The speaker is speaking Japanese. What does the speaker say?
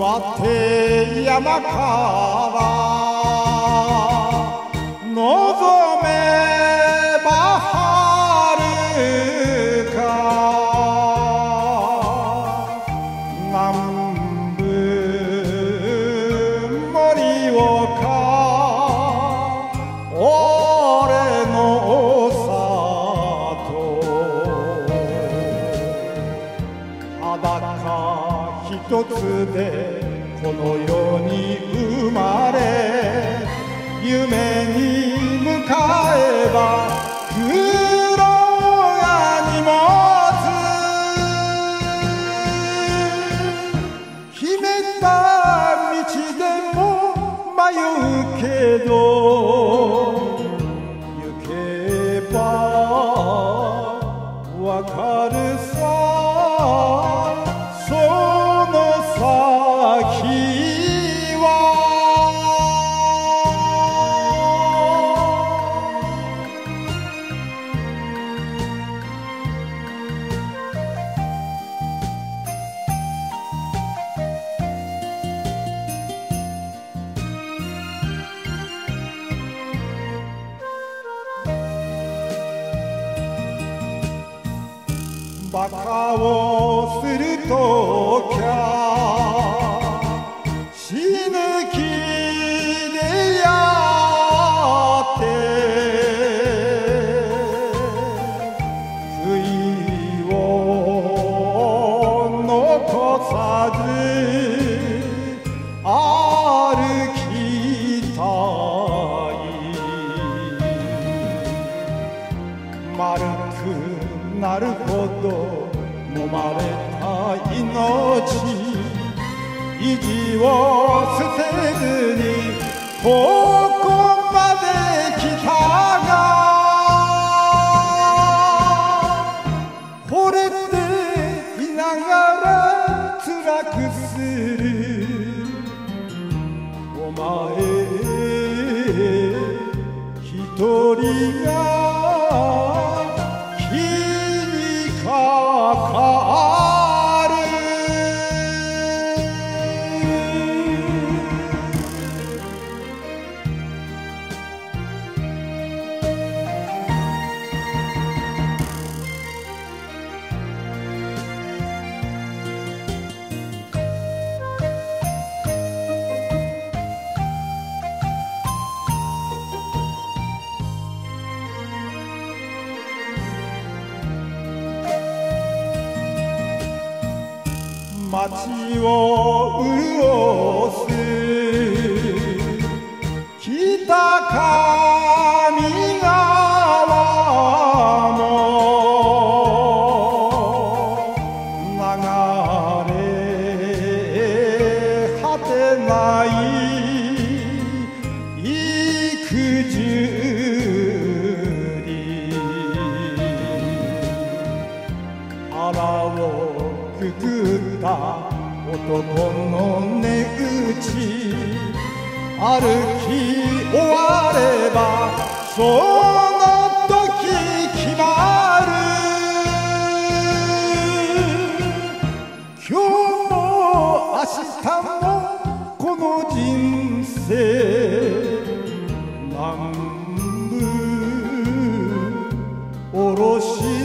岩手山から望めば遥か。南部森岡つでこの世に生まれ夢に向かえば苦労が荷物決めた道でも迷うけど行けばわかる。バカをするとるほど揉まれた命意地を捨てずにここまで来たが惚れていながら辛くするお前一人が街を潤す北上川も流れ果てないどこの出口歩き終わればその時決まる。今日も明日もこの人生。南部おろし